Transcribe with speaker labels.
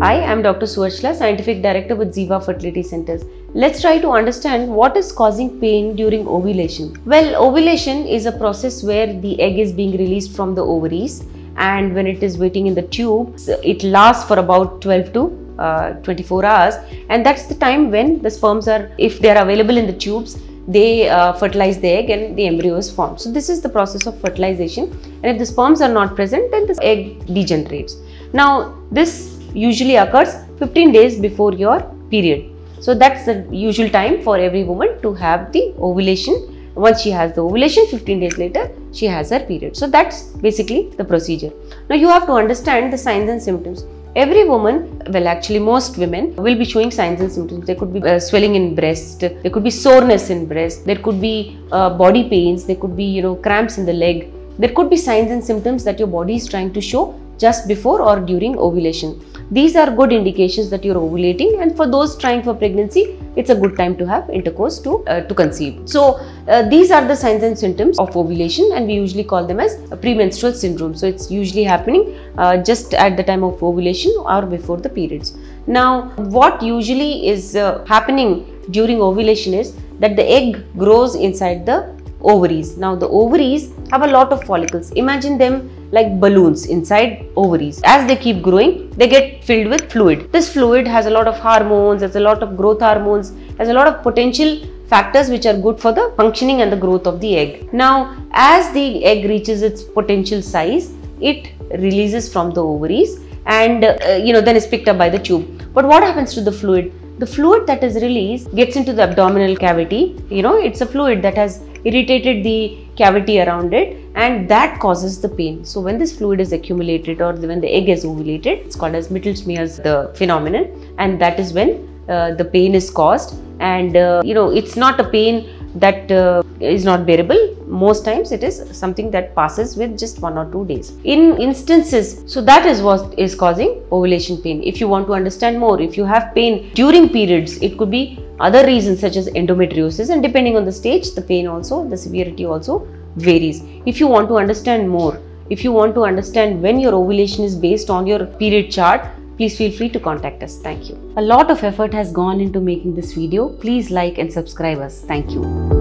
Speaker 1: I'm Dr. Suvarchala, Scientific Director with Ziva Fertility Centers. Let's try to understand what is causing pain during ovulation. Well, ovulation is a process where the egg is being released from the ovaries and when it is waiting in the tube, it lasts for about 12 to uh, 24 hours and that's the time when the sperms are, if they are available in the tubes, they uh, fertilize the egg and the embryo is formed. So this is the process of fertilization and if the sperms are not present then the egg degenerates. Now this usually occurs 15 days before your period. So that's the usual time for every woman to have the ovulation. Once she has the ovulation, 15 days later, she has her period. So that's basically the procedure. Now you have to understand the signs and symptoms. Every woman, well actually most women will be showing signs and symptoms. There could be uh, swelling in breast, there could be soreness in breast, there could be uh, body pains, there could be you know cramps in the leg. There could be signs and symptoms that your body is trying to show just before or during ovulation. These are good indications that you're ovulating and for those trying for pregnancy, it's a good time to have intercourse to, uh, to conceive. So uh, these are the signs and symptoms of ovulation and we usually call them as premenstrual syndrome. So it's usually happening uh, just at the time of ovulation or before the periods. Now what usually is uh, happening during ovulation is that the egg grows inside the ovaries. Now the ovaries have a lot of follicles. Imagine them like balloons inside ovaries. As they keep growing, they get filled with fluid. This fluid has a lot of hormones, has a lot of growth hormones, has a lot of potential factors which are good for the functioning and the growth of the egg. Now, as the egg reaches its potential size, it releases from the ovaries and uh, you know then is picked up by the tube. But what happens to the fluid? The fluid that is released gets into the abdominal cavity. You know, it's a fluid that has irritated the cavity around it and that causes the pain. So when this fluid is accumulated or when the egg is ovulated, it's called as Mittelschmerz the phenomenon and that is when uh, the pain is caused and uh, you know it's not a pain that uh, is not bearable most times it is something that passes with just one or two days in instances so that is what is causing ovulation pain if you want to understand more if you have pain during periods it could be other reasons such as endometriosis and depending on the stage the pain also the severity also varies if you want to understand more if you want to understand when your ovulation is based on your period chart please feel free to contact us. Thank you. A lot of effort has gone into making this video. Please like and subscribe us. Thank you.